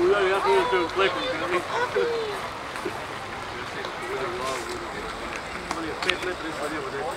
Uja, ja sam se uklekam. On je 5 metra ispod njega.